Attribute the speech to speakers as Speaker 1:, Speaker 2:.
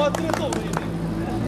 Speaker 1: 我这个是我们的